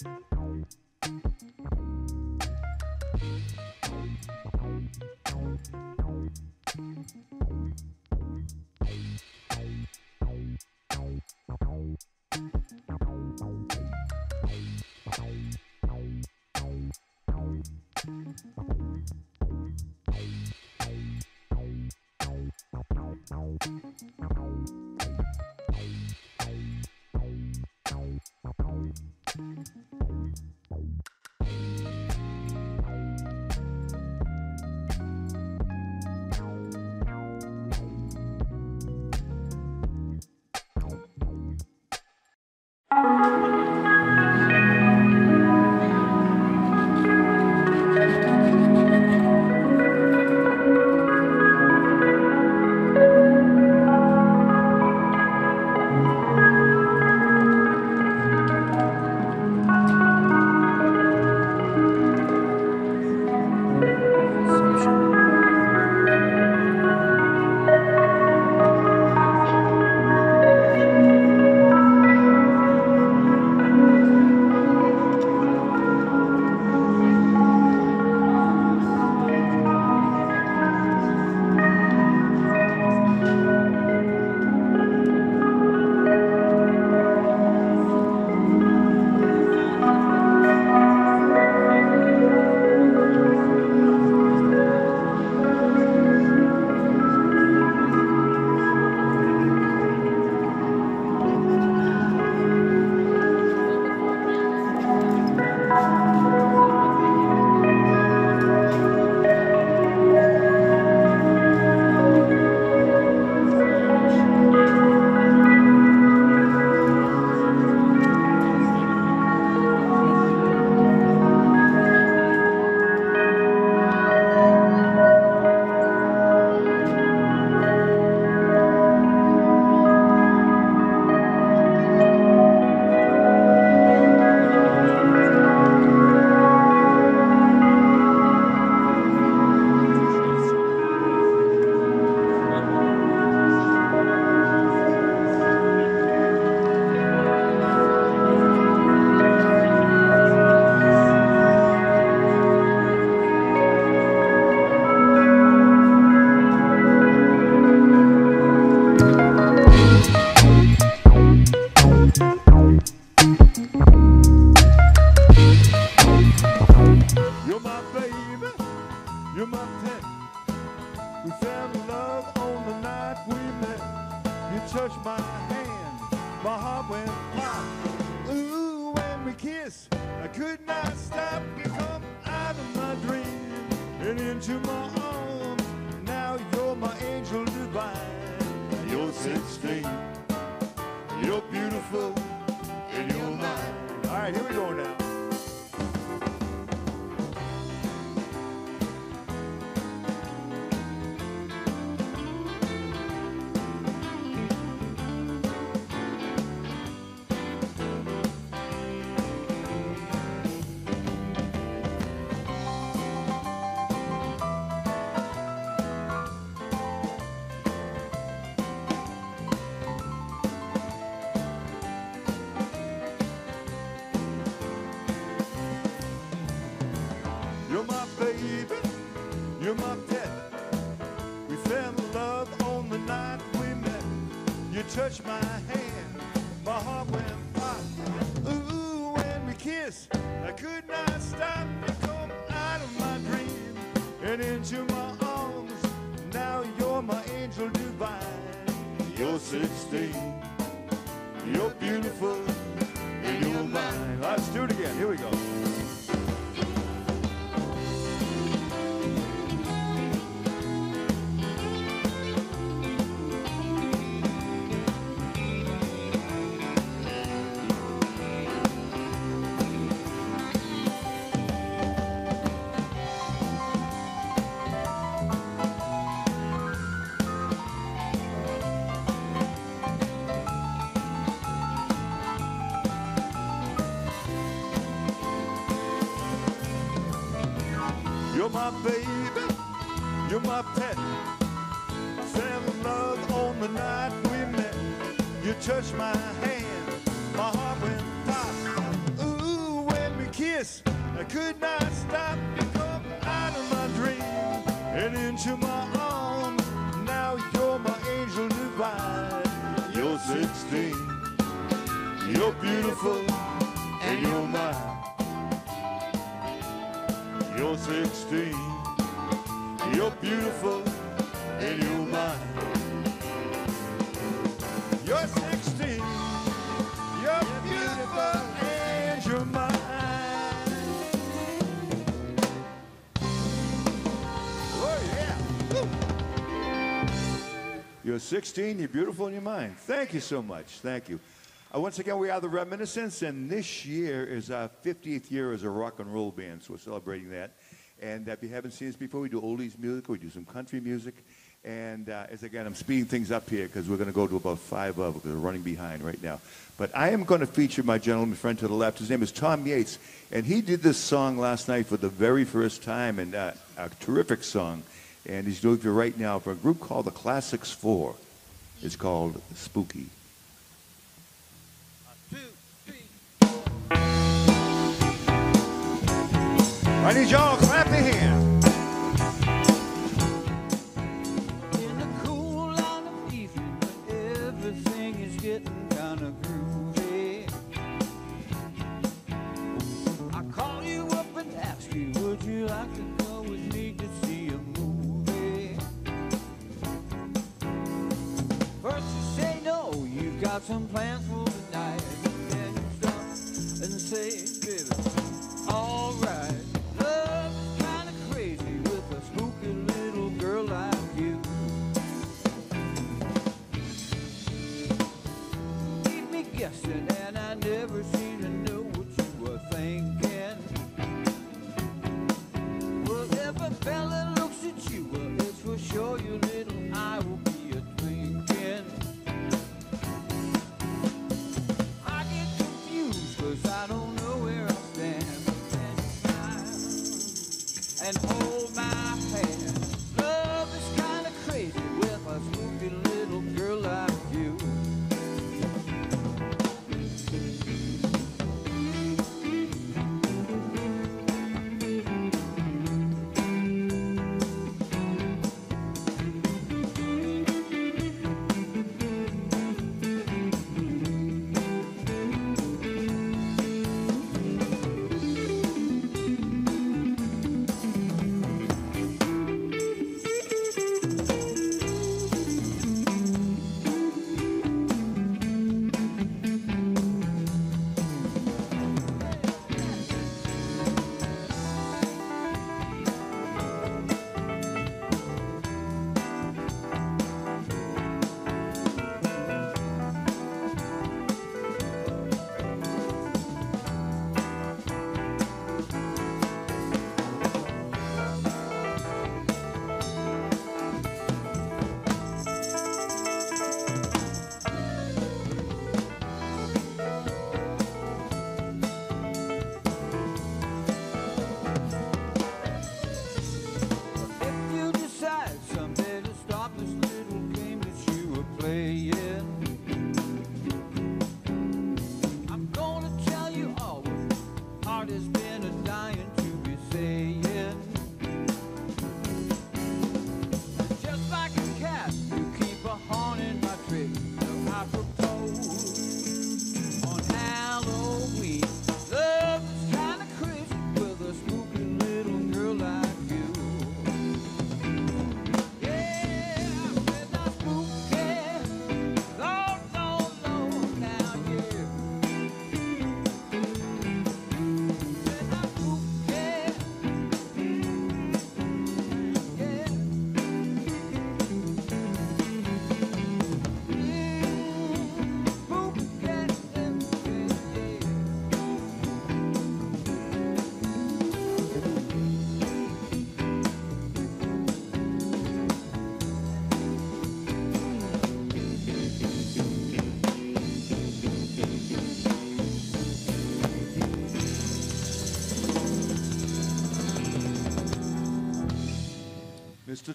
Thank you. 16, you're beautiful in your mind. Thank you so much. Thank you. Uh, once again, we are the Reminiscence, and this year is our 50th year as a rock and roll band, so we're celebrating that. And uh, if you haven't seen us before, we do oldies music, we do some country music. And uh, as again, I'm speeding things up here because we're going to go to about five of because we're running behind right now. But I am going to feature my gentleman friend to the left. His name is Tom Yates, and he did this song last night for the very first time, and uh, a terrific song. And he's doing it right now for a group called the Classics IV. It's called Spooky. I need y'all to clap your hands. In the cool of evening everything is getting got some plans for the night, then you stop and say, baby, all right. Love is kind of crazy with a spooky little girl like you. keep me guessing, and I never seem to know what you were thinking. Well, if a fella looks at you, well, it's for sure your and hold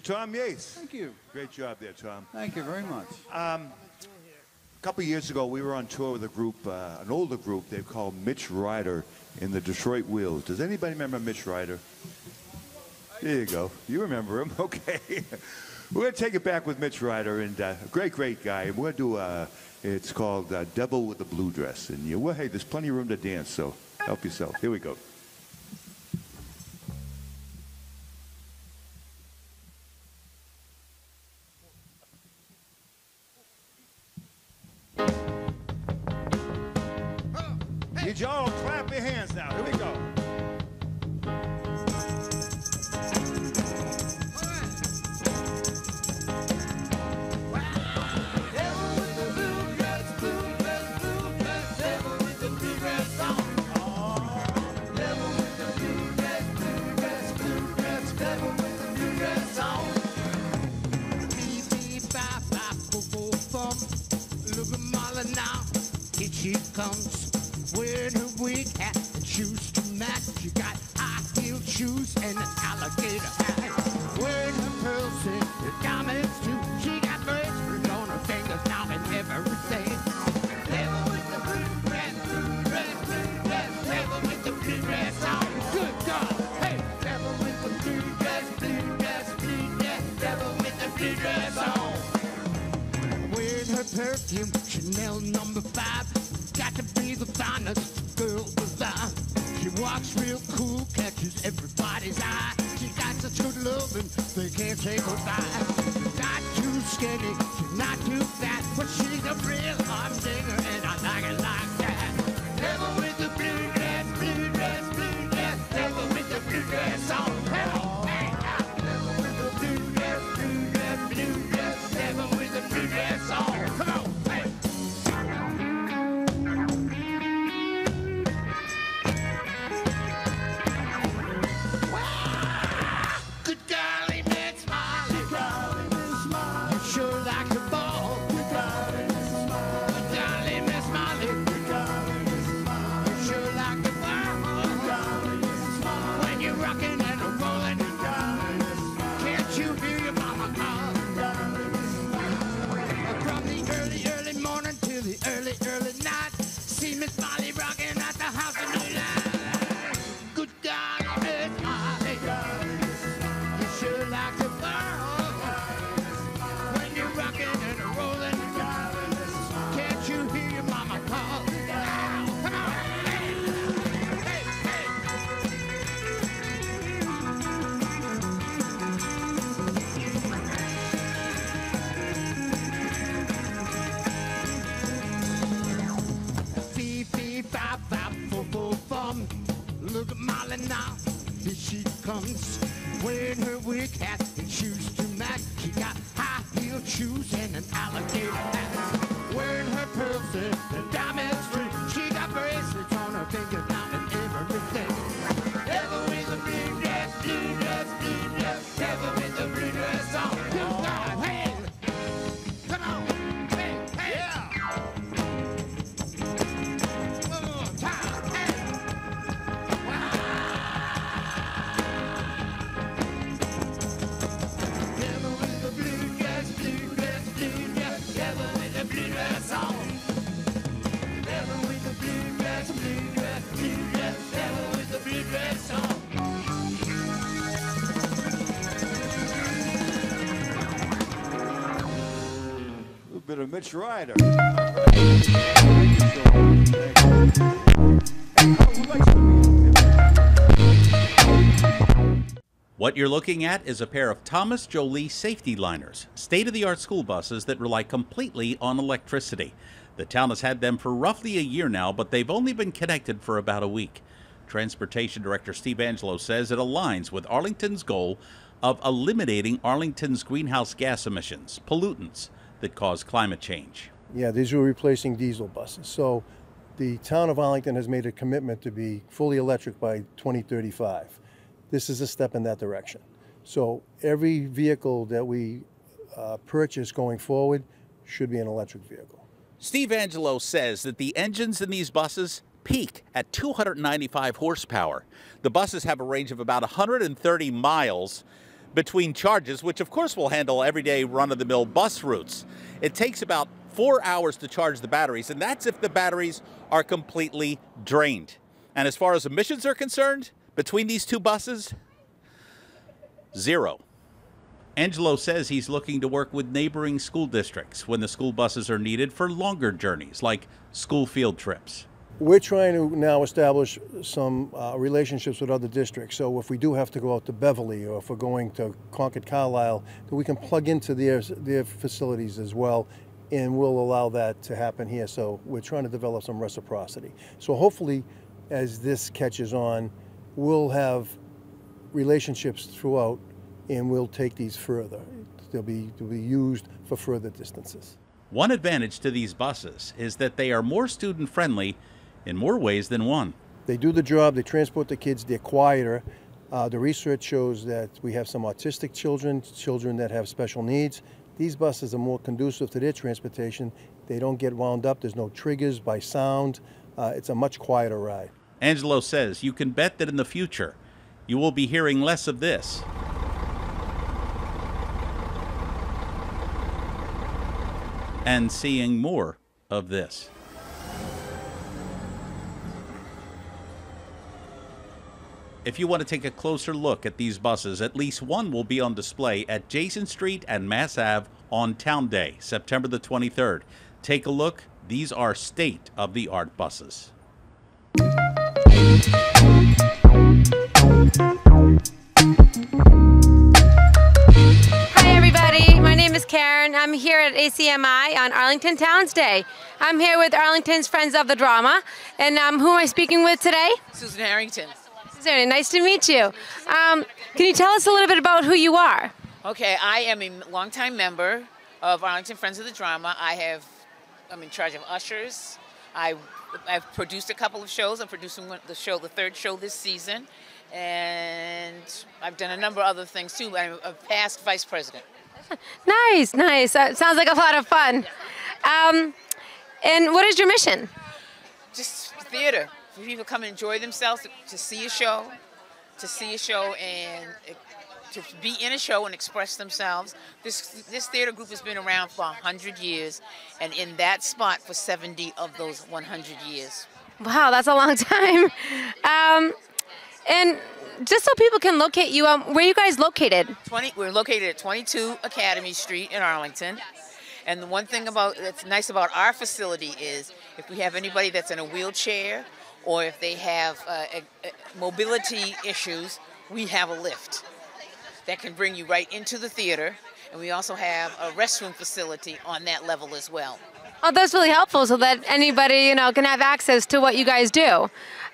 Tom Yates. Thank you. Great job there, Tom. Thank you very much. A couple years ago, we were on tour with a group, uh, an older group they called Mitch Ryder in the Detroit Wheels. Does anybody remember Mitch Ryder? There you go. You remember him. Okay. We're going to take it back with Mitch Ryder, and uh, great, great guy. We're going to do, uh, it's called uh, Devil with the Blue Dress. And you, well, hey, there's plenty of room to dance, so help yourself. Here we go. Comes. Her wig hat shoes to match. She got high heel shoes and an alligator hat. Wearing her pearls and her diamonds too. She got bracelets on her fingers now and everything. The blue dress, blue dress, blue dress. The blue dress on. Good God, hey! The blue dress, blue dress, blue dress. The blue dress on. Oh. Wearing her perfume, Chanel number five. Be the finest girl alive. She walks real cool, catches everybody's eye. She got such good loving, they can't take say goodbye. Not too skinny, she's not too fat, but she's a real humdinger, and I like it Mitch Ryder. What you're looking at is a pair of Thomas Jouley safety liners, state of the art school buses that rely completely on electricity. The town has had them for roughly a year now, but they've only been connected for about a week. Transportation Director Steve Angelo says it aligns with Arlington's goal of eliminating Arlington's greenhouse gas emissions, pollutants that cause climate change. Yeah, these are replacing diesel buses. So the town of Arlington has made a commitment to be fully electric by 2035. This is a step in that direction. So every vehicle that we uh, purchase going forward should be an electric vehicle. Steve Angelo says that the engines in these buses peak at 295 horsepower. The buses have a range of about 130 miles between charges, which of course will handle everyday run of the mill bus routes. It takes about four hours to charge the batteries, and that's if the batteries are completely drained. And as far as emissions are concerned, between these two buses, zero. Angelo says he's looking to work with neighboring school districts when the school buses are needed for longer journeys, like school field trips. We're trying to now establish some uh, relationships with other districts. So if we do have to go out to Beverly or if we're going to Concord Carlisle, we can plug into their, their facilities as well and we'll allow that to happen here. So we're trying to develop some reciprocity. So hopefully, as this catches on, we'll have relationships throughout and we'll take these further. They'll be, they'll be used for further distances. One advantage to these buses is that they are more student friendly in more ways than one. They do the job, they transport the kids, they're quieter. Uh, the research shows that we have some autistic children, children that have special needs. These buses are more conducive to their transportation. They don't get wound up, there's no triggers by sound. Uh, it's a much quieter ride. Angelo says you can bet that in the future you will be hearing less of this. And seeing more of this. If you want to take a closer look at these buses, at least one will be on display at Jason Street and Mass Ave on Town Day, September the 23rd. Take a look. These are state of the art buses. Hi, everybody. My name is Karen. I'm here at ACMI on Arlington Towns Day. I'm here with Arlington's Friends of the Drama. And um, who am I speaking with today? Susan Harrington. Susan, nice to meet you. Um, can you tell us a little bit about who you are? Okay, I am a longtime member of Arlington Friends of the Drama. I have, I'm in charge of ushers. I, I've produced a couple of shows. I'm producing one, the show, the third show this season, and I've done a number of other things too. I'm a past vice president. Nice, nice. Uh, sounds like a lot of fun. Um, and what is your mission? Just theater. For people to come and enjoy themselves, to, to see a show, to see a show and to be in a show and express themselves. This this theater group has been around for 100 years and in that spot for 70 of those 100 years. Wow, that's a long time. Um, and just so people can locate you, um, where are you guys located? 20, we're located at 22 Academy Street in Arlington. And the one thing about that's nice about our facility is if we have anybody that's in a wheelchair or if they have uh, a, a mobility issues, we have a lift that can bring you right into the theater. And we also have a restroom facility on that level as well. Oh, that's really helpful so that anybody, you know, can have access to what you guys do.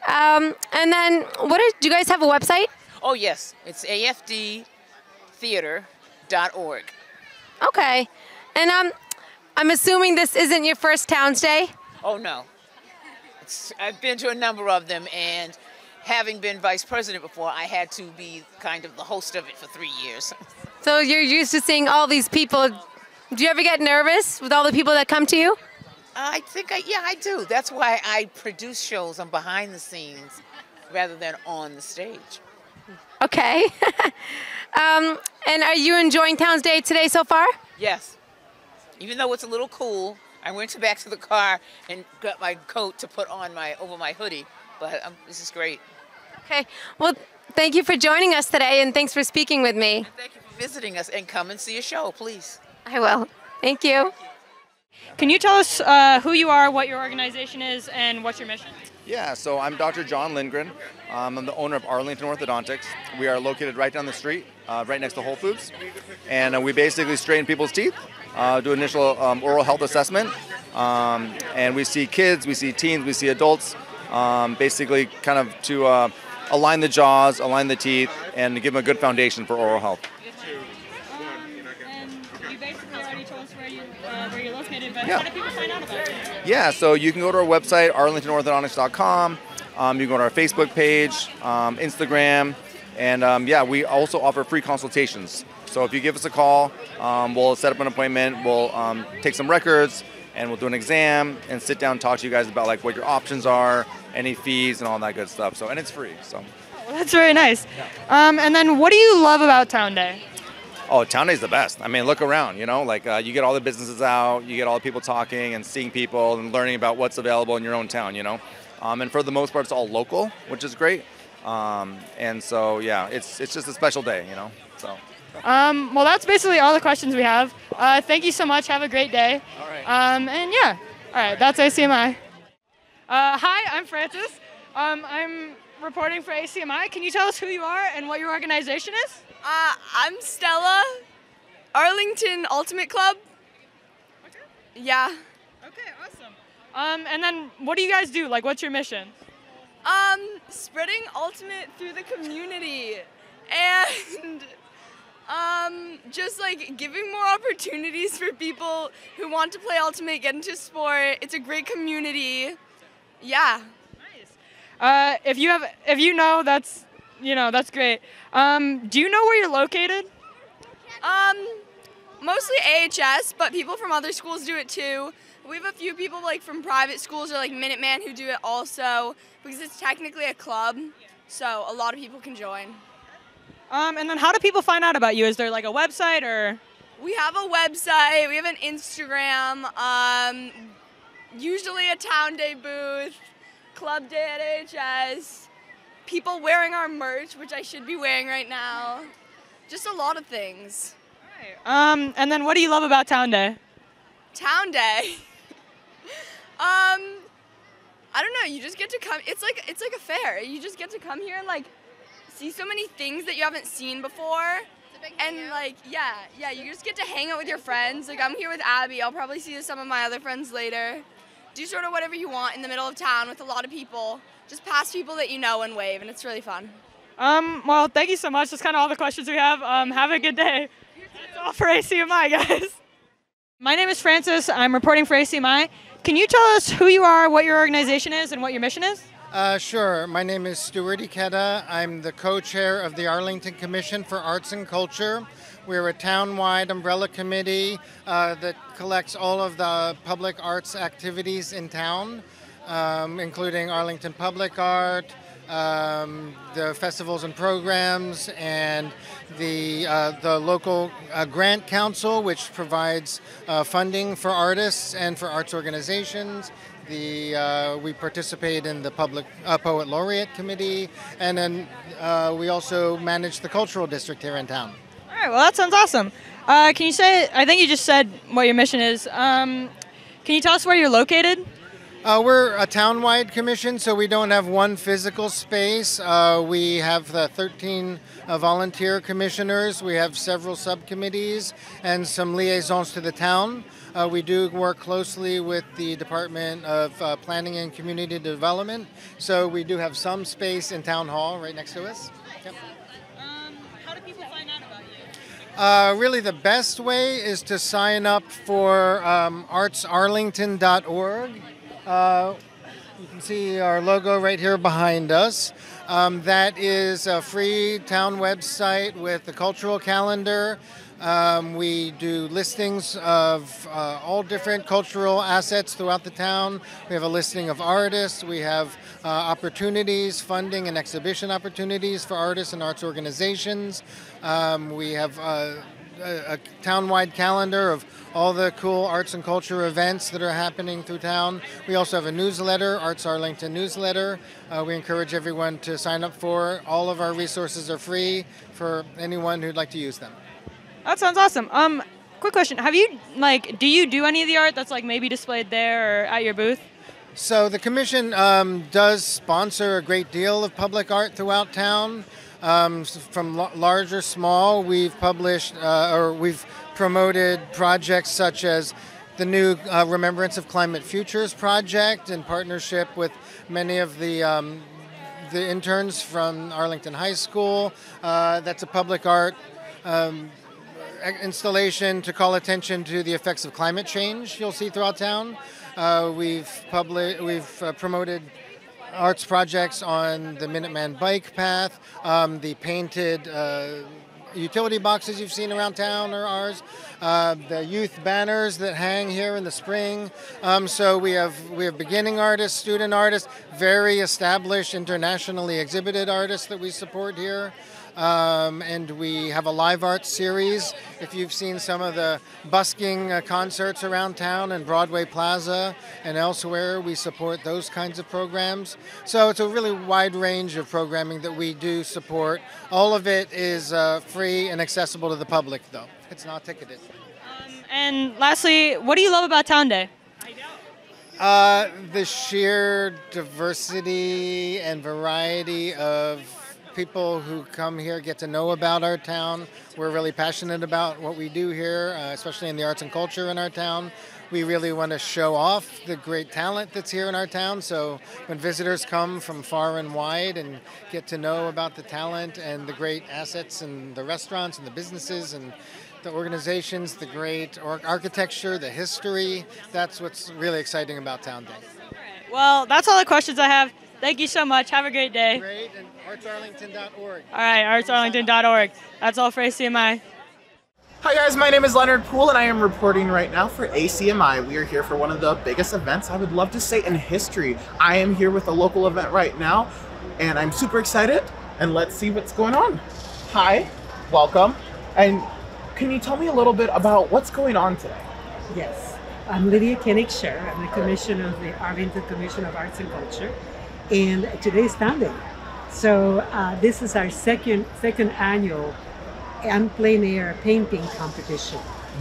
Um, and then, what is, do you guys have a website? Oh, yes, it's afdtheater.org. Okay. And um, I'm assuming this isn't your first Towns Day? Oh, no. I've been to a number of them, and having been vice president before, I had to be kind of the host of it for three years. So you're used to seeing all these people. Do you ever get nervous with all the people that come to you? I think, I, yeah, I do. That's why I produce shows on behind the scenes rather than on the stage. Okay. um, and are you enjoying Towns Day today so far? Yes. Even though it's a little cool, I went back to the car and got my coat to put on my over my hoodie. But um, this is great. Okay. Well, thank you for joining us today, and thanks for speaking with me. Thank you for visiting us, and come and see a show, please. I will. Thank you. Can you tell us uh, who you are, what your organization is, and what's your mission? Yeah, so I'm Dr. John Lindgren. Um, I'm the owner of Arlington Orthodontics. We are located right down the street, uh, right next to Whole Foods. And uh, we basically straighten people's teeth, uh, do initial um, oral health assessment. Um, and we see kids, we see teens, we see adults, um, basically kind of to uh, align the jaws, align the teeth, and give them a good foundation for oral health. And you basically already told us where, you, uh, where you're located, but Yeah. how do people find out about it? Yeah, so you can go to our website, arlingtonorthodontics.com. Um, you can go to our Facebook page, um, Instagram, and um, yeah, we also offer free consultations. So if you give us a call, um, we'll set up an appointment. We'll um, take some records, and we'll do an exam and sit down and talk to you guys about like what your options are, any fees, and all that good stuff. So and it's free. So Well, that's very nice. Um, and then, what do you love about Town Day? Oh, town day's the best. I mean, look around. You know, like uh, you get all the businesses out, you get all the people talking and seeing people and learning about what's available in your own town. You know. Um, and for the most part, it's all local, which is great. Um, and so, yeah, it's it's just a special day, you know. So. Um, well, that's basically all the questions we have. Uh, thank you so much. Have a great day. All right. Um, and yeah, all right, that's ACMI. Uh, hi, I'm Francis. Um, I'm reporting for ACMI. Can you tell us who you are and what your organization is? Uh, I'm Stella, Arlington Ultimate Club. Okay. Yeah. Okay, awesome. Um, and then what do you guys do? Like, what's your mission? Um, spreading Ultimate through the community and um, just like giving more opportunities for people who want to play Ultimate, get into sport. It's a great community. Yeah. Nice. Uh, if you have, if you know, that's, you know, that's great. Um, do you know where you're located? Um, mostly AHS, but people from other schools do it too. We have a few people like from private schools or like Minuteman who do it also because it's technically a club, so a lot of people can join. Um, and then how do people find out about you? Is there like a website or? We have a website, we have an Instagram, um, usually a town day booth, club day at AHS, people wearing our merch, which I should be wearing right now. Just a lot of things. Um, and then what do you love about Town Day? Town day. um, I don't know. You just get to come. It's like it's like a fair. You just get to come here and like see so many things that you haven't seen before. And like yeah, yeah, you just get to hang out with your friends. Like I'm here with Abby. I'll probably see some of my other friends later. Do sort of whatever you want in the middle of town with a lot of people. Just pass people that you know and wave, and it's really fun. Um, well, thank you so much. That's kind of all the questions we have. Um, have a good day. That's all for ACMI, guys. My name is Francis. I'm reporting for ACMI. Can you tell us who you are, what your organization is, and what your mission is? Uh, sure. My name is Stuart Ikeda. I'm the co-chair of the Arlington Commission for Arts and Culture. We're a town-wide umbrella committee uh, that collects all of the public arts activities in town, um, including Arlington Public Art, um, the festivals and programs, and the uh, the local uh, grant council, which provides uh, funding for artists and for arts organizations. The uh, we participate in the public uh, poet laureate committee, and then uh, we also manage the cultural district here in town. All right. Well, that sounds awesome. Can you say? I think you just said what your mission is. Um, can you tell us where you're located? Uh, we're a town-wide commission, so we don't have one physical space. Uh, we have the 13 uh, volunteer commissioners. We have several subcommittees and some liaisons to the town. Uh, we do work closely with the Department of uh, Planning and Community Development, so we do have some space in Town Hall right next to us. Yep. how do people find out about you? Uh, really, the best way is to sign up for um, artsarlington.org. Uh, you can see our logo right here behind us. Um, that is a free town website with the cultural calendar. Um, we do listings of uh, all different cultural assets throughout the town. We have a listing of artists. We have uh, opportunities, funding, and exhibition opportunities for artists and arts organizations. Um, we have uh, a, a town-wide calendar of all the cool arts and culture events that are happening through town. We also have a newsletter, Arts Arlington newsletter. Uh, we encourage everyone to sign up for. All of our resources are free for anyone who'd like to use them. That sounds awesome. Um, quick question: Have you like, do you do any of the art that's like maybe displayed there or at your booth? So the commission um, does sponsor a great deal of public art throughout town. Um, from l- large or small, we've published uh, or we've promoted projects such as the new uh, Remembrance of Climate Futures project in partnership with many of the um, the interns from Arlington High School. Uh, that's a public art um, installation to call attention to the effects of climate change you'll see throughout town. Uh, we've public we've uh, promoted arts projects on the Minuteman bike path, um, the painted uh, utility boxes you've seen around town are ours, uh, the youth banners that hang here in the spring. Um, so we have we have beginning artists, student artists, very established, internationally exhibited artists that we support here. Um, and we have a live art series. If you've seen some of the busking uh, concerts around town and Broadway Plaza and elsewhere, we support those kinds of programs. So it's a really wide range of programming that we do support. All of it is uh, free and accessible to the public, though. It's not ticketed. And lastly, what do you love about Town Day? Uh, the sheer diversity and variety of people who come here get to know about our town. We're really passionate about what we do here, uh, especially in the arts and culture in our town. We really want to show off the great talent that's here in our town. So when visitors come from far and wide and get to know about the talent and the great assets and the restaurants and the businesses and the organizations, the great architecture, the history, that's what's really exciting about Town Day. Well, that's all the questions I have. Thank you so much. Have a great day. Great, and artsarlington.org. All right, artsarlington.org. That's all for ACMI. Hi guys, my name is Leonard Poole and I am reporting right now for ACMI. We are here for one of the biggest events, I would love to say, in history. I am here with a local event right now and I'm super excited and let's see what's going on. Hi, welcome. And can you tell me a little bit about what's going on today? Yes, I'm Lydia Koenig Scher. I'm the commissioner of the Arlington Commission of Arts and Culture, and today's Day. So uh, this is our second second annual and plein air painting competition,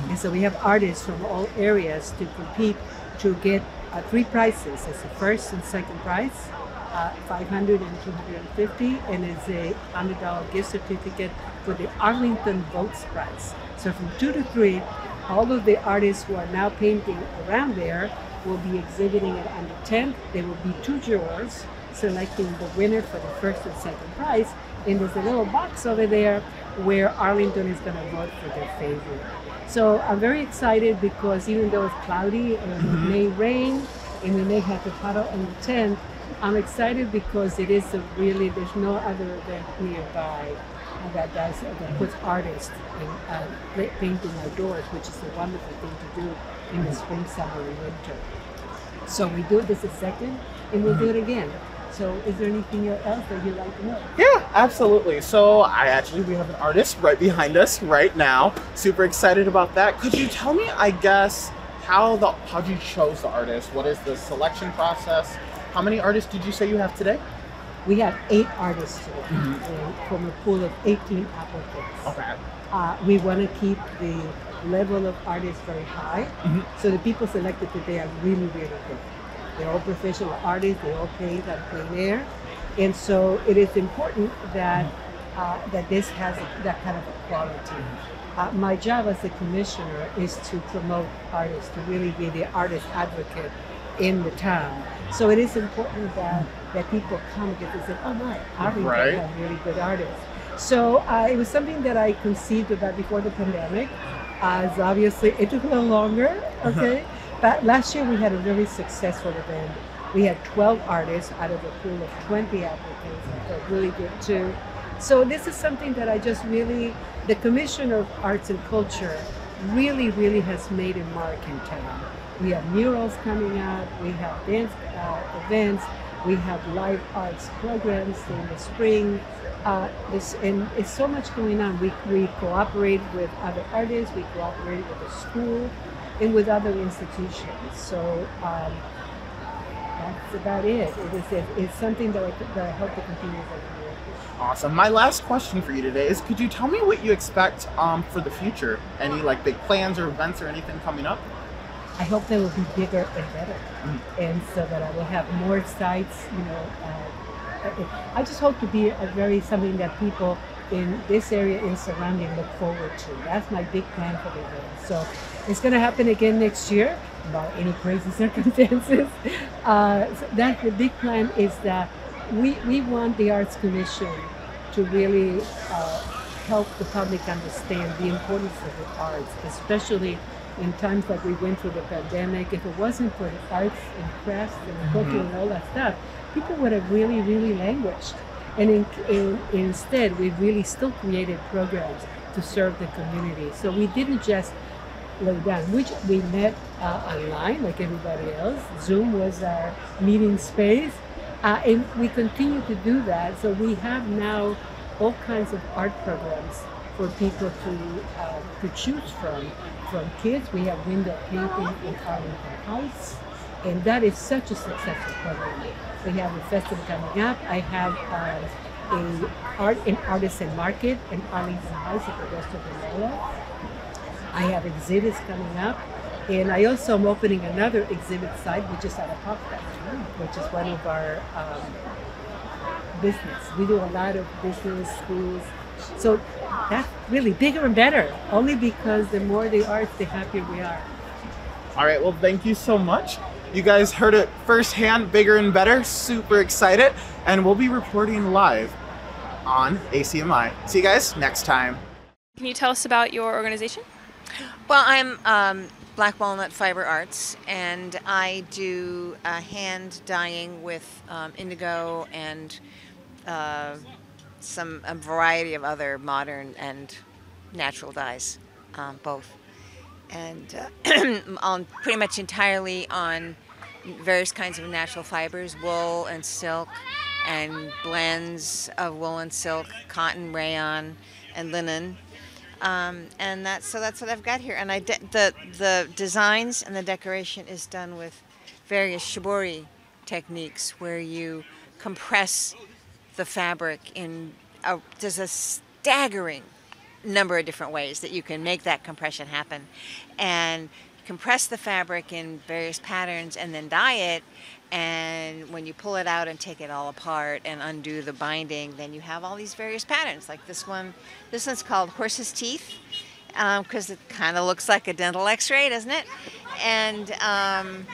and so we have artists from all areas to compete to get uh, three prizes. It's a first and second prize, uh, 500 and 250, and it's a hundred dollar gift certificate for the Arlington Votes Prize. So from two to three, all of the artists who are now painting around there will be exhibiting it on the 10th. There will be two jurors selecting the winner for the first and second prize. And there's a little box over there where Arlington is going to vote for their favorite. So I'm very excited because even though it's cloudy and it may rain and we may have a puddle on the 10th, I'm excited because it is a really, there's no other event nearby that does that puts artists in uh, painting outdoors, which is a wonderful thing to do in the spring, summer, and winter. So we do this a second, and we'll do it again. So is there anything else that you'd like to know? Yeah, absolutely. So I actually we have an artist right behind us right now. Super excited about that. Could you tell me, I guess, how the how you chose the artist? What is the selection process? How many artists did you say you have today? We have eight artists today uh, from a pool of 18 applicants. Okay. Uh, we want to keep the level of artists very high. Mhm. So the people selected today are really, really good. They're all professional artists. They all paint on plein air, and so it is important that uh, that this has that kind of quality. Uh, my job as a commissioner is to promote artists, to really be the artist advocate in the town. So it is important that that people come because they say, "Oh my, Arlington Right. have really good artists." So uh, it was something that I conceived about before the pandemic. As obviously, it took a little longer, okay. But last year we had a really successful event. We had 12 artists out of a pool of 20 applicants. felt really good too. So this is something that I just really, the Commission of Arts and Culture really, really has made a mark in town. We have murals coming out, we have dance uh, events, we have live arts programs in the spring. Uh, this, and it's so much going on. We, we cooperate with other artists, we cooperate with the school, and with other institutions. So um, that's about it. It is it, it's something that I, that I hope to continue every year. Awesome. My last question for you today is could you tell me what you expect um, for the future? Any like big plans or events or anything coming up? I hope they will be bigger and better, and so that I will have more sites. You know, uh, I just hope to be a very something that people in this area and surrounding look forward to. That's my big plan for the event. So it's going to happen again next year, about any crazy circumstances. Uh, so that the big plan is that we we want the Arts Commission to really uh, help the public understand the importance of the arts, especially in times like we went through the pandemic. If it wasn't for the arts and crafts and the culture and all that stuff, people would have really, really languished. And in, in, instead, we really still created programs to serve the community. So we didn't just down, which we met uh, online like everybody else. Zoom was our meeting space. Uh, and we continue to do that. So we have now all kinds of art programs for people to uh, to choose from. From kids, we have window painting in Arlington house. and that is such a successful program. We have a festival coming up. I have um, a art and artisan market in Arlington house at the West of the. I have exhibits coming up. And I also am opening another exhibit site, which is at a pop fest, which is one of our um, business. We do a lot of business, schools. So that's really bigger and better, only because the more the arts, the happier we are. All right, well, thank you so much. You guys heard it firsthand, bigger and better. Super excited. And we'll be reporting live on ACMI. See you guys next time. Can you tell us about your organization? Well, I'm um, Black Walnut Fiber Arts, and I do uh, hand dyeing with um, indigo and uh, some a variety of other modern and natural dyes, um, both, and uh, on pretty much entirely on various kinds of natural fibers, wool and silk, and blends of wool and silk, cotton, rayon, and linen. Um, and that's so that's what I've got here. And I the the designs and the decoration is done with various shibori techniques, where you compress the fabric in a, there's a staggering number of different ways that you can make that compression happen, and compress the fabric in various patterns and then dye it. And when you pull it out and take it all apart and undo the binding, then you have all these various patterns. Like this one, this one's called horse's teeth because it kind of looks like a dental X-ray, doesn't it? And um,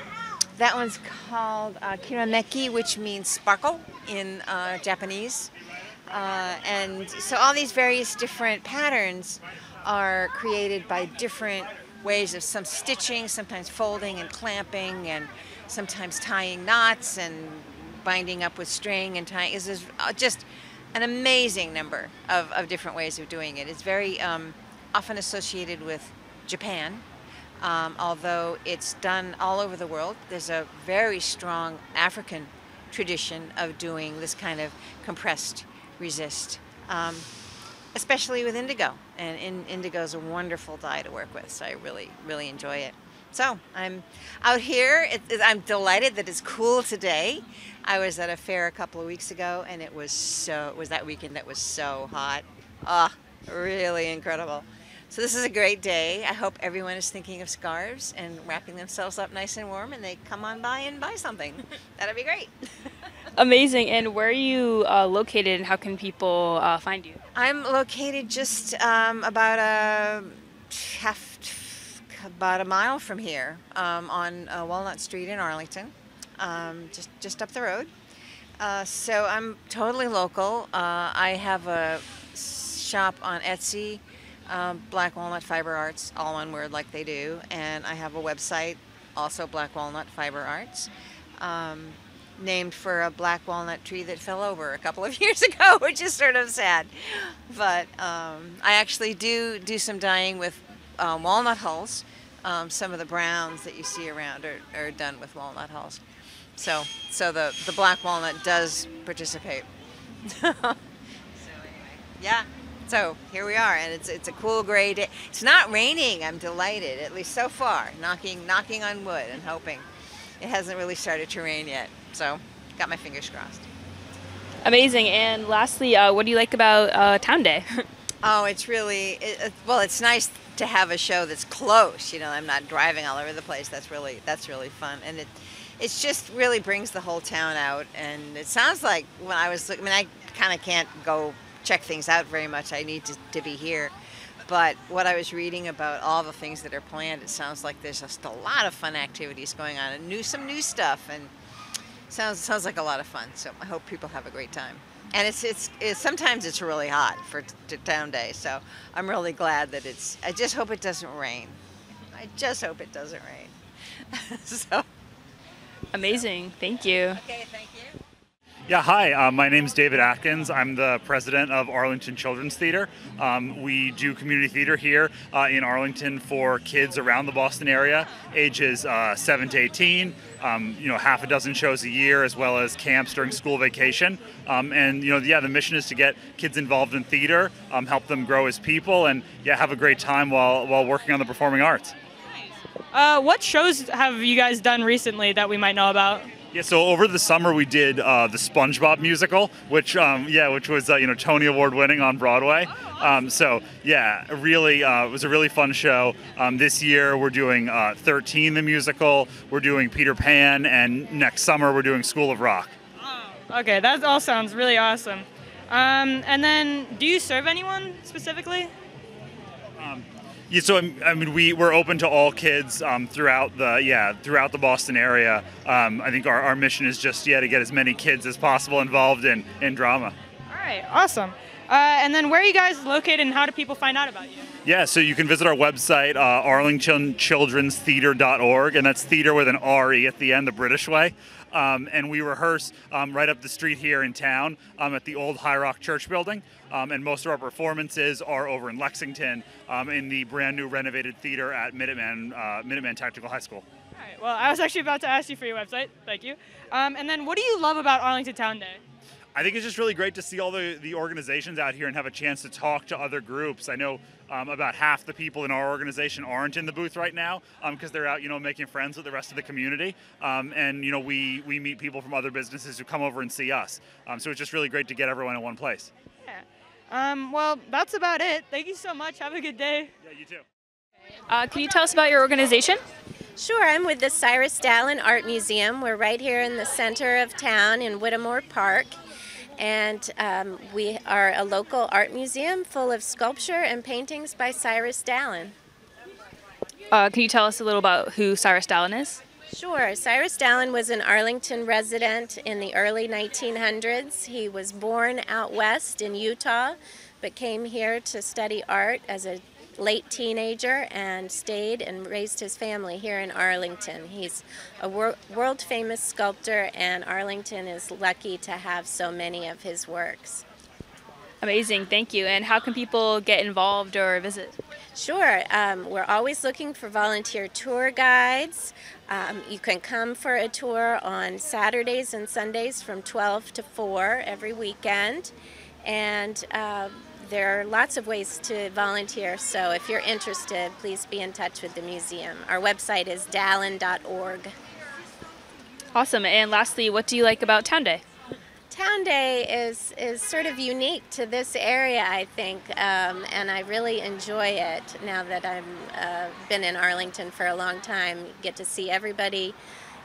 that one's called uh, kirameki, which means sparkle in uh, Japanese. Uh, and so all these various different patterns are created by different ways of some stitching, sometimes folding and clamping, and sometimes tying knots and binding up with string and tying. Is just an amazing number of, of different ways of doing it. It's very um, often associated with Japan, um, although it's done all over the world. There's a very strong African tradition of doing this kind of compressed resist. Um, especially with indigo. And in, indigo is a wonderful dye to work with, so I really, really enjoy it. So I'm out here. It, it, I'm delighted that it's cool today. I was at a fair a couple of weeks ago, and it was so. It was that weekend that was so hot. Ah, really incredible. So this is a great day. I hope everyone is thinking of scarves and wrapping themselves up nice and warm, and they come on by and buy something. That'd be great. Amazing. And where are you uh, located, and how can people uh, find you? I'm located just um, about a half, about a mile from here, um, on uh, Walnut Street in Arlington, um, just just up the road. Uh, so I'm totally local. Uh, I have a shop on Etsy, um, Black Walnut Fiber Arts, all one word like they do, and I have a website, also Black Walnut Fiber Arts. Um, named for a black walnut tree that fell over a couple of years ago, which is sort of sad. But um, I actually do do some dyeing with um, walnut hulls. Um, some of the browns that you see around are, are done with walnut hulls. So, so the, the black walnut does participate. so anyway, yeah. So here we are, and it's it's a cool gray day. It's not raining. I'm delighted, at least so far. Knocking knocking on wood and hoping. It hasn't really started to rain yet. So, got my fingers crossed. Amazing. And lastly, uh, what do you like about uh, Town Day? oh, it's really it, it, well. It's nice to have a show that's close. You know, I'm not driving all over the place. That's really that's really fun, and it it's just really brings the whole town out. And it sounds like when I was, I mean, I kind of can't go check things out very much. I need to, to be here. But what I was reading about all the things that are planned, it sounds like there's just a lot of fun activities going on and new some new stuff and sounds sounds like a lot of fun. So I hope people have a great time. And it's it's, it's sometimes it's really hot for t- town day. So I'm really glad that it's. I just hope it doesn't rain. I just hope it doesn't rain. so amazing. Thank you. Okay, thank you. Yeah, hi. Uh, my name is David Atkins. I'm the president of Arlington Children's Theater. Um, we do community theater here uh, in Arlington for kids around the Boston area, ages uh, 7 to 18. Um, you know, half a dozen shows a year, as well as camps during school vacation. Um, and you know, yeah, the mission is to get kids involved in theater, um, help them grow as people, and yeah, have a great time while while working on the performing arts. Uh, what shows have you guys done recently that we might know about? Yeah, so over the summer we did uh, the SpongeBob musical, which um, yeah, which was uh, you know Tony Award winning on Broadway. Um, so yeah, really uh, it was a really fun show. Um, this year we're doing uh, 13 the musical, we're doing Peter Pan, and next summer we're doing School of Rock. Okay, that all sounds really awesome. Um, and then, do you serve anyone specifically? Yeah, so I'm- mean, we we're open to all kids um, throughout the yeah throughout the Boston area. Um, I think our, our mission is just yeah to get as many kids as possible involved in in drama. All right, awesome. Uh, and then, where are you guys located, and how do people find out about you? Yeah, so you can visit our website, uh, arlingtonchildrenstheater.org, and that's theater with an R-E at the end, the British way. Um, and we rehearse um, right up the street here in town um, at the old High Rock Church building. Um, and most of our performances are over in Lexington um, in the brand new renovated theater at Minuteman, uh, Minuteman Technical High School. All right. Well, I was actually about to ask you for your website. Thank you. Um, and then, what do you love about Arlington Town Day? I think it's just really great to see all the, the organizations out here and have a chance to talk to other groups. I know um, about half the people in our organization aren't in the booth right now because they're out, you know, making friends with the rest of the community. Um, and you know, we we meet people from other businesses who come over and see us. Um, so it's just really great to get everyone in one place. Um, well, that's about it. Thank you so much. Have a good day. Yeah, you too. Uh, can you tell us about your organization? Sure, I'm with the Cyrus Dallin Art Museum. We're right here in the center of town in Whittemore Park. And um, we are a local art museum full of sculpture and paintings by Cyrus Dallin. Uh, can you tell us a little about who Cyrus Dallin is? Sure. Cyrus Dallin was an Arlington resident in the early 1900s. He was born out west in Utah, but came here to study art as a late teenager and stayed and raised his family here in Arlington. He's a wor- world famous sculptor, and Arlington is lucky to have so many of his works. Amazing, thank you. And how can people get involved or visit? Sure. Um, we're always looking for volunteer tour guides. Um, you can come for a tour on Saturdays and Sundays from 12 to 4 every weekend. And uh, there are lots of ways to volunteer, so if you're interested, please be in touch with the museum. Our website is dallin.org. Awesome. And lastly, what do you like about Town Day? Town Day is is sort of unique to this area, I think, um, and I really enjoy it now that I've uh, been in Arlington for a long time. Get to see everybody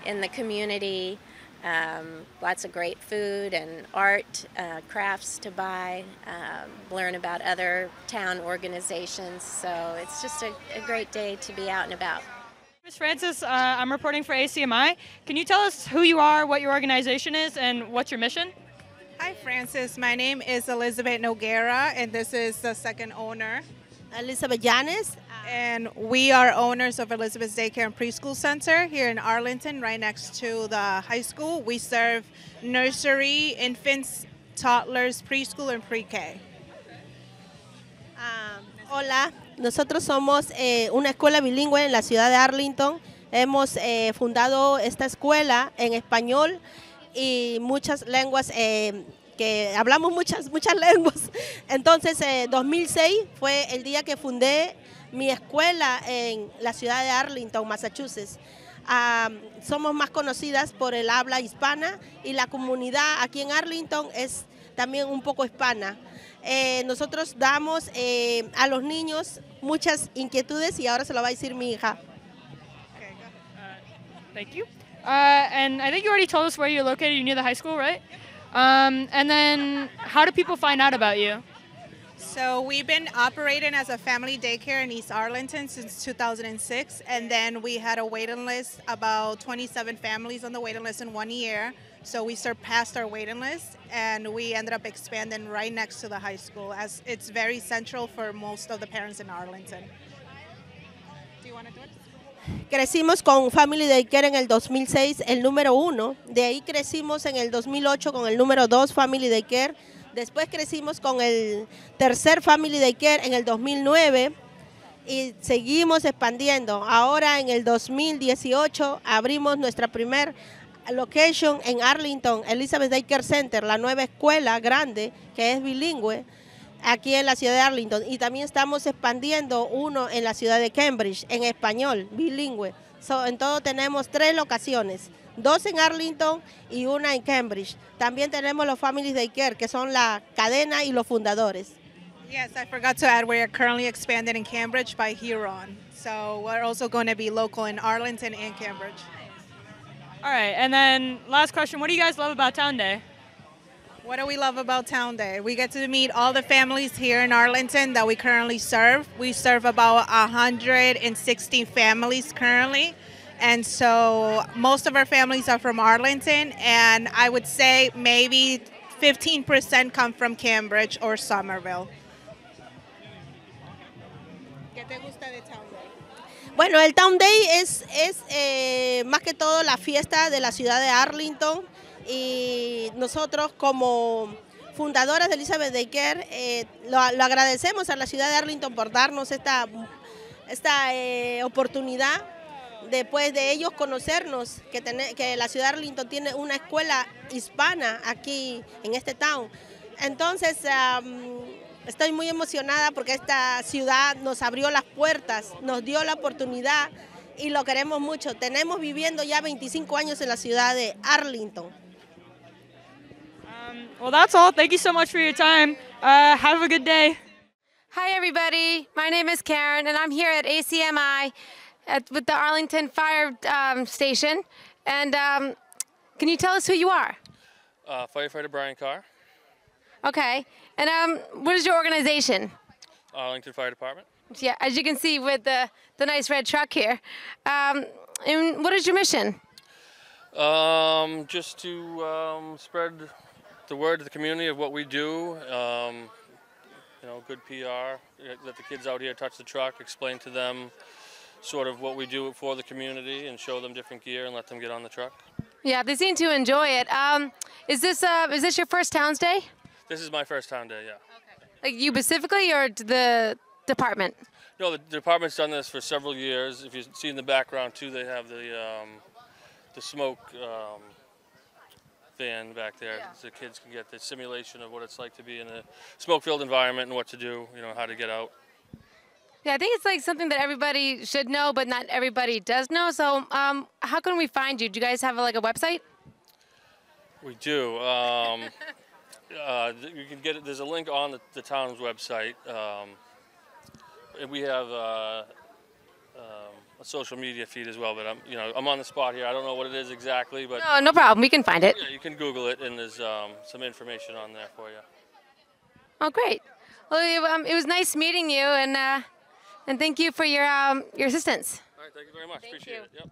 in the community, um, lots of great food and art, uh, crafts to buy, um, learn about other town organizations. So it's just a, a great day to be out and about. Ms. Francis, uh, I'm reporting for ACMI. Can you tell us who you are, what your organization is, and what's your mission? Hi, Francis. My name is Elizabeth Noguera, and this is the second owner. Elizabeth Yanes. And we are owners of Elizabeth's Daycare and Preschool Center here in Arlington, right next to the high school. We serve nursery, infants, toddlers, preschool, and pre-K. Ah, hola, nosotros somos eh, una escuela bilingüe en la ciudad de Arlington. Hemos eh, fundado esta escuela en español y muchas lenguas, eh, que hablamos muchas, muchas lenguas. Entonces, eh, 2006 fue el día que fundé mi escuela en la ciudad de Arlington, Massachusetts. Ah, somos más conocidas por el habla hispana y la comunidad aquí en Arlington es también un poco hispana. Eh, nosotros damos eh, a los niños muchas inquietudes y ahora se lo va a decir mi hija. Thank you. Uh, and I think you already told us where you're located. You're near the high school, right? Um, and then, how do people find out about you? So we've been operating as a family daycare in East Arlington since 2006, and then we had a waiting list, about 27 families on the waiting list in one year. So we surpassed our waiting list, and we ended up expanding right next to the high school, as it's very central for most of the parents in Arlington. Crecimos con Family Daycare en el 2006, el número uno. De ahí crecimos en el 2008 con el número dos Family Daycare. Después crecimos con el tercer Family Daycare en el 2009 y seguimos expandiendo. Ahora en el 2018 abrimos nuestra primer location en Arlington, Elizabeth Daycare Center, la nueva escuela grande que es bilingüe aquí en la ciudad de Arlington. Y también estamos expandiendo uno en la ciudad de Cambridge, en español, bilingüe. So, en todo tenemos tres locaciones, dos en Arlington y una en Cambridge. También tenemos los Families Daycare, que son la cadena y los fundadores. Yes, I forgot to add, we are currently expanded in Cambridge by Huron. So we're also going to be local in Arlington and Cambridge. All right, and then last question: What do you guys love about Town Day? What do we love about Town Day? We get to meet all the families here in Arlington that we currently serve. We serve about 160 families currently. And so most of our families are from Arlington, and I would say maybe 15% come from Cambridge or Somerville. ¿Qué te gusta de Town Day? Bueno, el Town Day es, es eh, más que todo la fiesta de la ciudad de Arlington y nosotros como fundadoras de Elizabeth Daycare eh, lo, agradecemos a la ciudad de Arlington por darnos esta, esta eh, oportunidad después de ellos conocernos, que, tener- que la ciudad de Arlington tiene una escuela hispana aquí en este town. Entonces, estoy muy emocionada porque esta ciudad nos abrió las puertas, nos dio la oportunidad y lo queremos mucho. Tenemos viviendo ya 25 años en la ciudad de Arlington. Well, that's all. Thank you so much for your time. Uh, have a good day. Hi, everybody. My name is Karen, and I'm here at ACMI at, with the Arlington Fire um, Station. And um, can you tell us who you are? Uh, firefighter Brian Carr, Okay. And um, what is your organization? Arlington Fire Department. Yeah, as you can see with the, the nice red truck here. Um, and what is your mission? Um, just to um, spread the word to the community of what we do. Um, you know, good PR. uh, Let the kids out here touch the truck, explain to them sort of what we do for the community, and show them different gear and let them get on the truck. Yeah, they seem to enjoy it. Um, is this uh, is this your first Towns Day? This is my first town day, yeah. Like you specifically, or the department? No, the department's done this for several years. If you see in the background too, they have the um, the smoke um, van back there. So the kids can get the simulation of what it's like to be in a smoke-filled environment and what to do. You know how to get out. Yeah, I think it's like something that everybody should know, but not everybody does know. So, um, how can we find you? Do you guys have like a website? We do. Um, uh, you can get it. There's a link on the, the town's website. Um, and we have uh, um, a social media feed as well. But I'm, you know, I'm on the spot here. I don't know what it is exactly, but No, no problem. We can find it. Yeah, you can Google it, and there's um, some information on there for you. Oh, great. Well, it, um, it was nice meeting you, and uh, and thank you for your um, your assistance. All right, thank you very much. Appreciate it. Yep.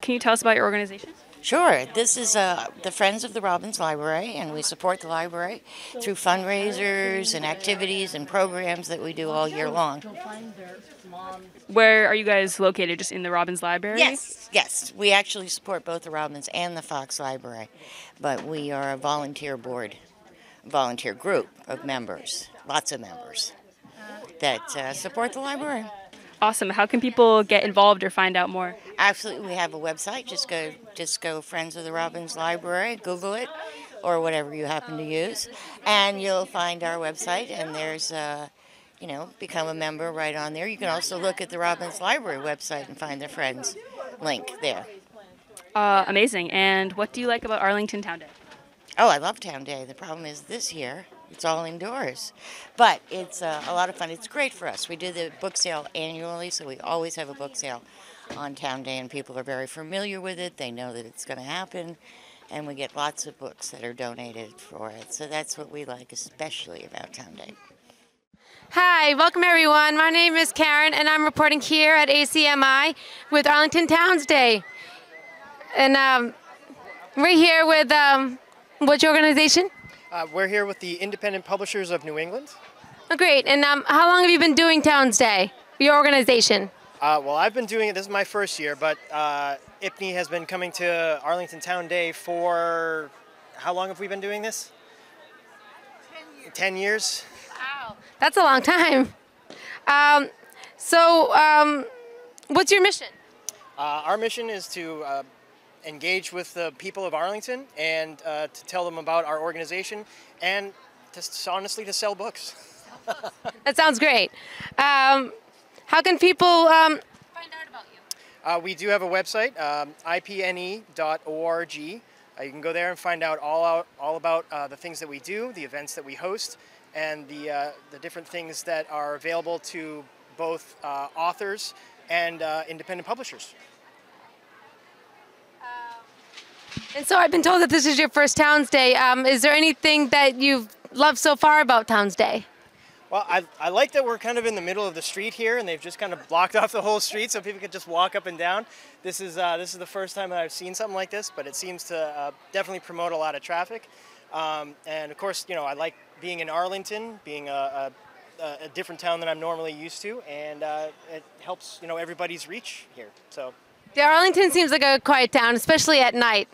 Can you tell us about your organization? Sure. This is uh, the Friends of the Robbins Library, and we support the library through fundraisers and activities and programs that we do all year long. Where are you guys located? Just in the Robbins Library? Yes, yes. We actually support both the Robbins and the Fox Library, but we are a volunteer board, volunteer group of members, lots of members that uh, support the library. Awesome. How can people get involved or find out more? Absolutely, we have a website. Just go, just go Friends of the Robbins Library, Google it, or whatever you happen to use, and you'll find our website. And there's, uh, you know, become a member right on there. You can also look at the Robbins Library website and find the Friends link there. Uh, amazing. And what do you like about Arlington Town Day? Oh, I love Town Day. The problem is this year it's all indoors, but it's uh, a lot of fun. It's great for us. We do the book sale annually, so we always have a book sale on Town Day, and people are very familiar with it. They know that it's going to happen, and we get lots of books that are donated for it. So that's what we like, especially about Town Day. Hi, welcome everyone. My name is Karen, and I'm reporting here at ACMI with Arlington Towns Day. And um, we're here with um, your organization? Uh, we're here with the Independent Publishers of New England. Oh, great. And um, how long have you been doing Towns Day? Your organization? Uh, well, I've been doing it. This is my first year, but uh, IPNE has been coming to Arlington Town Day for how long have we been doing this? Ten years. Ten years. Wow, that's a long time. Um, so, um, what's your mission? Uh, our mission is to uh, engage with the people of Arlington and uh, to tell them about our organization and just honestly to sell books. That sounds great. Um, how can people um, find out about you? Uh, we do have a website, um, ipne.org. Uh, you can go there and find out all out, all about uh, the things that we do, the events that we host, and the uh, the different things that are available to both uh, authors and uh, independent publishers. And so I've been told that this is your first Towns Day. Um, is there anything that you've loved so far about Towns Day? Well, I, I like that we're kind of in the middle of the street here, and they've just kind of blocked off the whole street so people can just walk up and down. This is uh, this is the first time that I've seen something like this, but it seems to uh, definitely promote a lot of traffic. Um, and of course, you know, I like being in Arlington, being a, a, a different town than I'm normally used to, and uh, it helps you know everybody's reach here. So Yeah, Arlington seems like a quiet town, especially at night.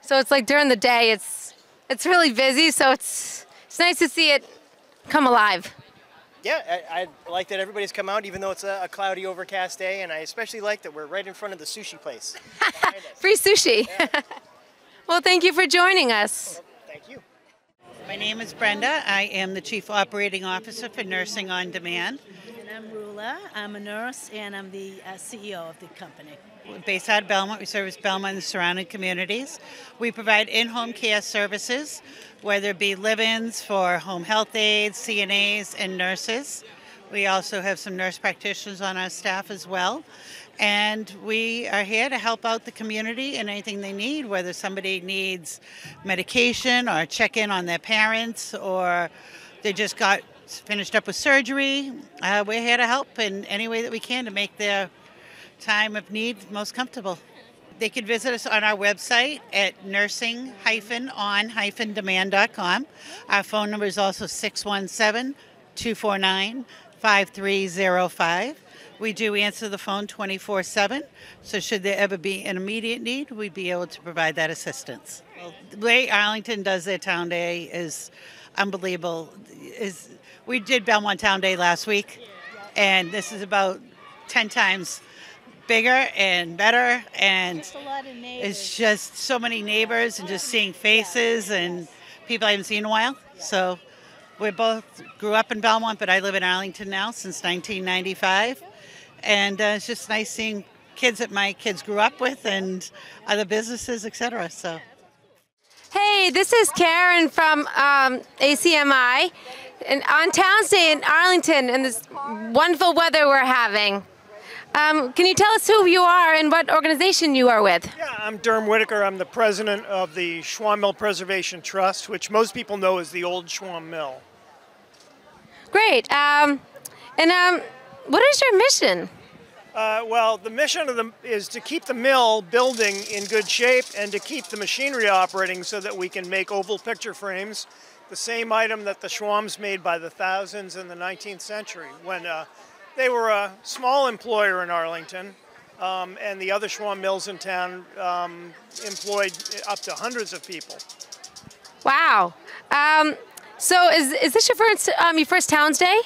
So it's like during the day, it's it's really busy. So it's it's nice to see it come alive. yeah, I, I like that everybody's come out, even though it's a, a cloudy, overcast day, and I especially like that we're right in front of the sushi place. Free sushi. well, thank you for joining us. Thank you. My name is Brenda. I am the Chief Operating Officer for Nursing on Demand. I'm Rula. I'm a nurse and I'm the uh, CEO of the company. We're based out of Belmont. We service Belmont and the surrounding communities. We provide in home care services, whether it be live ins for home health aides, CNAs, and nurses. We also have some nurse practitioners on our staff as well. And we are here to help out the community in anything they need, whether somebody needs medication or check in on their parents or they just got finished up with surgery. Uh, we're here to help in any way that we can to make their time of need most comfortable. They can visit us on our website at nursing-on-demand.com. Our phone number is also 617 249 5305. We do answer the phone 24 7, so should there ever be an immediate need, we'd be able to provide that assistance. The way Arlington does their town day is unbelievable. Is we did Belmont Town Day last week, and this is about 10 times bigger and better, and it's just so many neighbors and just seeing faces and people I haven't seen in a while. So we both grew up in Belmont, but I live in Arlington now since 1995, and uh, it's just nice seeing kids that my kids grew up with and other businesses, etc. So. Hey, this is Karen from um, ACMI, and on Towns Day in Arlington, and this wonderful weather we're having. Um, can you tell us who you are and what organization you are with? Yeah, I'm Durham Whitaker. I'm the president of the Schwamb Mill Preservation Trust, which most people know as the old Schwamb Mill. Great. Um, and um, what is your mission? Uh, well, the mission of the is to keep the mill building in good shape and to keep the machinery operating so that we can make oval picture frames, the same item that the Schwambs made by the thousands in the 19th century when uh, they were a small employer in Arlington, um, and the other Schwamb mills in town um, employed up to hundreds of people. Wow. Um, so is, is this your first, um, your first Towns Day?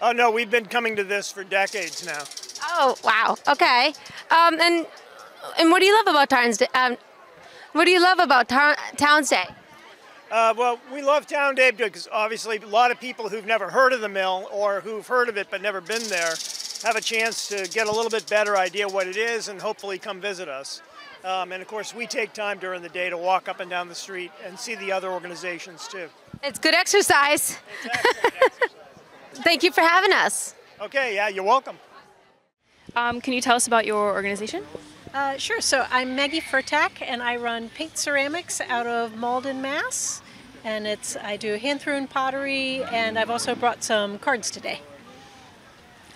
Oh no, we've been coming to this for decades now. Oh, wow. Okay. Um, and and what do you love about Towns Day? Um, what do you love about Towns Day? Uh, well, we love Town Day because obviously a lot of people who've never heard of the mill or who've heard of it but never been there have a chance to get a little bit better idea what it is and hopefully come visit us. Um, and of course, we take time during the day to walk up and down the street and see the other organizations too. It's good exercise. Thank you for having us. Okay, yeah, you're welcome. Um, can you tell us about your organization? Uh, sure. So I'm Maggie Furtak, and I run Paint Ceramics out of Malden, Mass. And it's I do hand-thrown pottery, and I've also brought some cards today.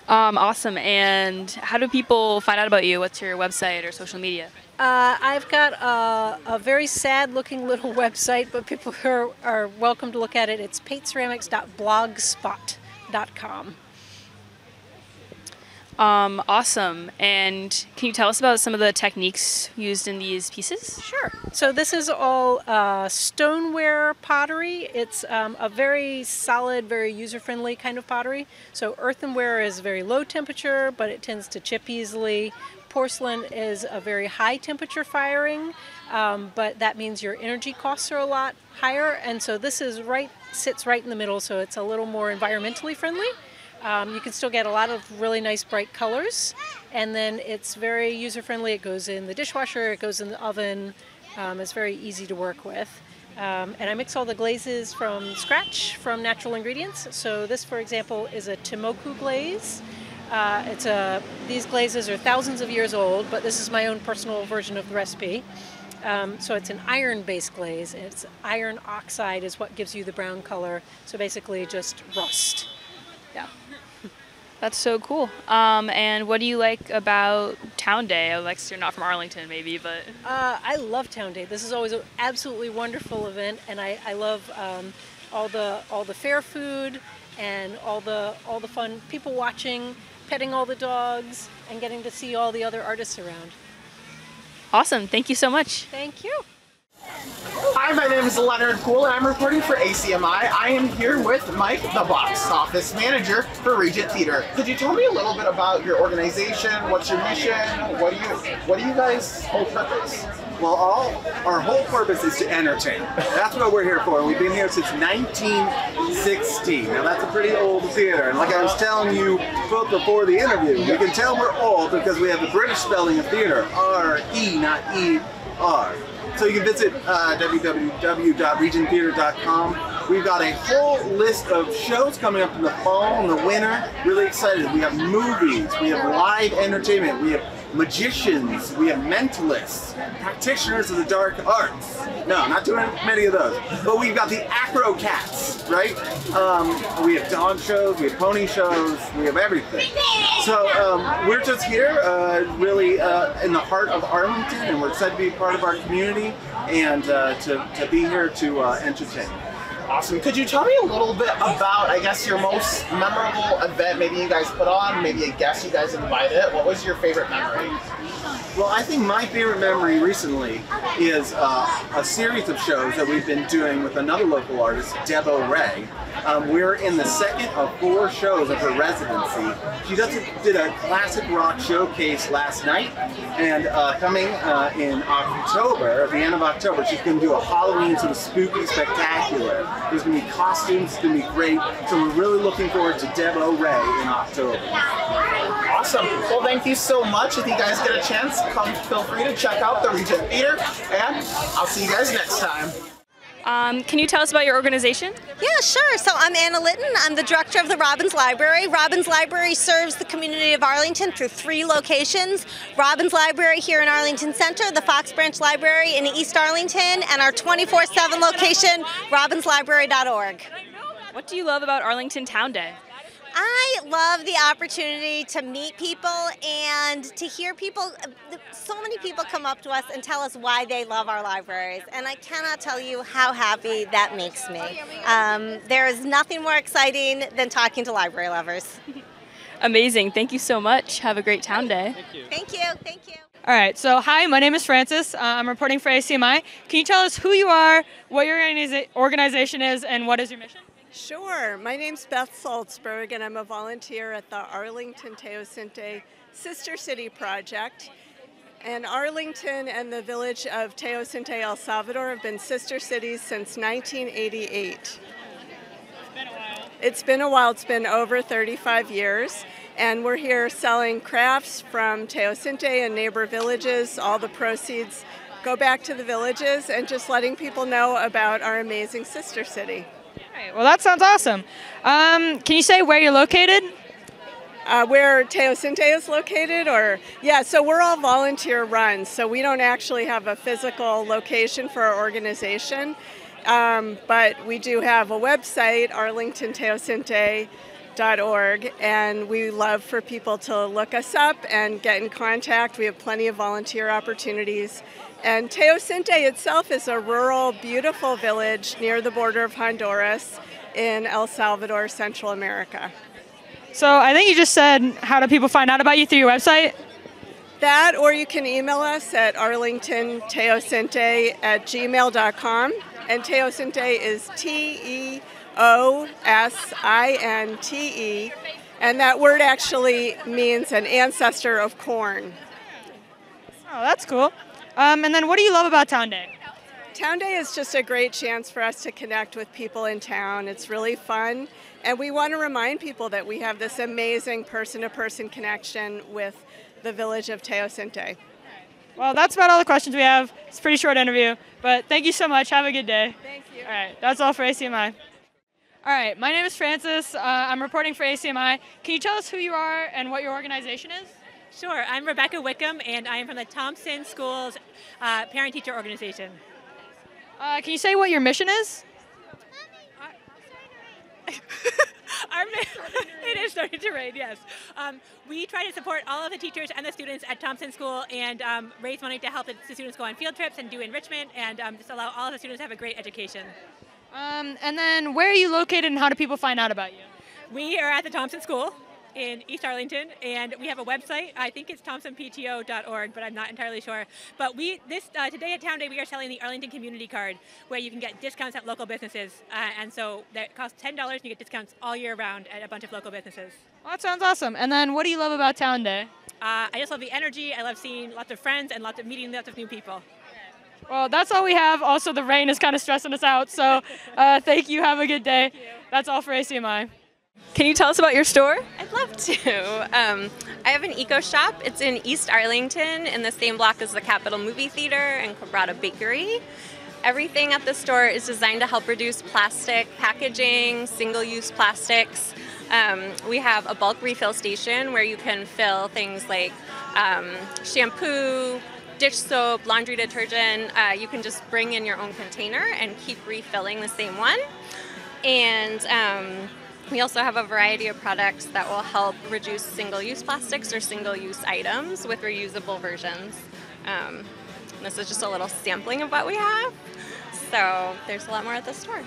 Um, awesome. And how do people find out about you? What's your website or social media? Uh, I've got a, a very sad-looking little website, but people are, are welcome to look at it. It's paintceramics.blogspot.com. Um, awesome. And can you tell us about some of the techniques used in these pieces? Sure. So this is all uh, stoneware pottery. It's um, a very solid, very user-friendly kind of pottery. So earthenware is very low temperature, but it tends to chip easily. Porcelain is a very high temperature firing, um, but that means your energy costs are a lot higher. And so this is right sits right in the middle, so it's a little more environmentally friendly. Um, you can still get a lot of really nice bright colors, and then it's very user friendly. It goes in the dishwasher, it goes in the oven. Um, it's very easy to work with. Um, and I mix all the glazes from scratch from natural ingredients. So this, for example, is a Temmoku glaze. Uh, it's a these glazes are thousands of years old, but this is my own personal version of the recipe. Um, so it's an iron-based glaze. It's iron oxide is what gives you the brown color. So basically, just rust. Yeah. That's so cool. Um, and what do you like about Town Day? Alex, you're not from Arlington, maybe, but Uh, I love Town Day. This is always an absolutely wonderful event, and I, I love um, all the all the fair food and all the all the fun people watching, petting all the dogs, and getting to see all the other artists around. awesome. Thank you so much. Thank you. Hi, my name is Leonard Poole and I'm reporting for ACMI. I am here with Mike, the box office manager for Regent Theater. Could you tell me a little bit about your organization? What's your mission? What do you what do you guys whole purpose? Well, all our whole purpose is to entertain. That's what we're here for. We've been here since 1916. Now that's a pretty old theater, and like I was telling you both before the interview, you can tell we're old because we have the British spelling of theater, R-E, not E-R. So you can visit uh, www.regenttheatre.com. We've got a whole list of shows coming up in the fall and the winter. Really excited. We have movies, we have live entertainment, we have magicians, we have mentalists, practitioners of the dark arts. No, not doing many of those. But we've got the Acrocats, right? Um, we have dog shows, we have pony shows, we have everything. So um, we're just here, uh, really uh, in the heart of Arlington, and we're excited to be part of our community and uh, to, to be here to uh, entertain. Awesome. Could you tell me a little bit about, I guess, your most memorable event maybe you guys put on, maybe a guest you guys invited? What was your favorite memory? Well, I think my favorite memory recently is uh, a series of shows that we've been doing with another local artist, Debo Ray. Um, we're in the second of four shows of her residency. She does, did a classic rock showcase last night, and uh, coming uh, in October, at the end of October, she's going to do a Halloween sort of spooky spectacular. There's going to be costumes, it's going to be great. So we're really looking forward to Debo Ray in October. Awesome. Well, thank you so much. If you guys get a chance, come feel free to check out the Regent Theater, and I'll see you guys next time. Um, can you tell us about your organization? Yeah, sure. So I'm Anna Litton. I'm the director of the Robbins Library. Robbins Library serves the community of Arlington through three locations. Robbins Library here in Arlington Center, the Fox Branch Library in East Arlington, and our 24-7 location, robbinslibrary.org. What do you love about Arlington Town Day? I love the opportunity to meet people and to hear people. So many people come up to us and tell us why they love our libraries, and I cannot tell you how happy that makes me. Um, there is nothing more exciting than talking to library lovers. Amazing. Thank you so much. Have a great town day. Thank you. Thank you. Thank you. All right, so hi, my name is Francis. Uh, I'm reporting for ACMI. Can you tell us who you are, what your organiza- organization is, and what is your mission? Sure. My name's Beth Salzberg, and I'm a volunteer at the Arlington Teosinte Sister City Project. And Arlington and the village of Teosinte, El Salvador have been sister cities since 1988. It's been a while. It's been over 35 years. And we're here selling crafts from Teosinte and neighbor villages. All the proceeds go back to the villages and just letting people know about our amazing sister city. Right, well, that sounds awesome. Um, can you say where you're located? Uh, where Teosinte is located, or yeah, so we're all volunteer run, so we don't actually have a physical location for our organization, um, but we do have a website, arlingtonteosinte.org, and we love for people to look us up and get in contact. We have plenty of volunteer opportunities. And Teosinte itself is a rural, beautiful village near the border of Honduras in El Salvador, Central America. So I think you just said how do people find out about you through your website? That, or you can email us at arlingtonteosinte at gmail.com. And Teosinte is T E O S I N T E. And that word actually means an ancestor of corn. Oh, that's cool. Um, and then what do you love about Town Day? Town Day is just a great chance for us to connect with people in town. It's really fun. And we want to remind people that we have this amazing person to person connection with the village of Teosinte. Well, that's about all the questions we have. It's a pretty short interview, but thank you so much. Have a good day. Thank you. All right, that's all for ACMI. All right, my name is Francis. Uh, I'm reporting for ACMI. Can you tell us who you are and what your organization is? Sure, I'm Rebecca Wickham, and I am from the Thompson Schools uh, Parent Teacher Organization. Uh, can you say what your mission is? Our it is starting to rain, yes. Um, we try to support all of the teachers and the students at Thompson School and um, raise money to help the students go on field trips and do enrichment and um, just allow all of the students to have a great education. Um, and then where are you located and how do people find out about you? We are at the Thompson School in East Arlington, and we have a website. I think it's thompsonpto.org, but I'm not entirely sure. But we this uh, today at Town Day we are selling the Arlington Community Card, where you can get discounts at local businesses, uh, and so that costs ten dollars, and you get discounts all year round at a bunch of local businesses. Well, that sounds awesome. And then what do you love about Town Day? Uh, I just love the energy. I love seeing lots of friends and lots of meeting lots of new people. Well, that's all we have. Also, the rain is kind of stressing us out. So, uh, thank you. Have a good day. That's all for ACMI. Can you tell us about your store? I'd love to. Um, I have an eco shop. It's in East Arlington in the same block as the Capitol Movie Theater and Quebrada Bakery. Everything at the store is designed to help reduce plastic packaging, single use plastics. Um, we have a bulk refill station where you can fill things like um, shampoo, dish soap, laundry detergent. Uh, you can just bring in your own container and keep refilling the same one. And um, we also have a variety of products that will help reduce single-use plastics or single-use items with reusable versions. Um, this is just a little sampling of what we have. So there's a lot more at the store.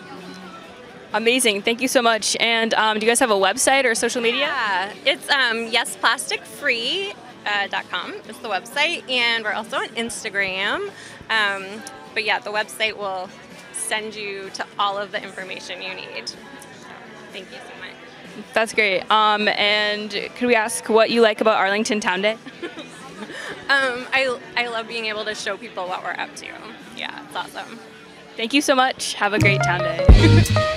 Amazing. Thank you so much. And um, do you guys have a website or social media? Yeah, it's um, yesplasticfree.com uh, is the website, and we're also on Instagram. Um, but yeah, the website will send you to all of the information you need. Thank you so much. That's great. Um, and could we ask what you like about Arlington Town Day? um, I, I love being able to show people what we're up to. Yeah, it's awesome. Thank you so much. Have a great Town Day.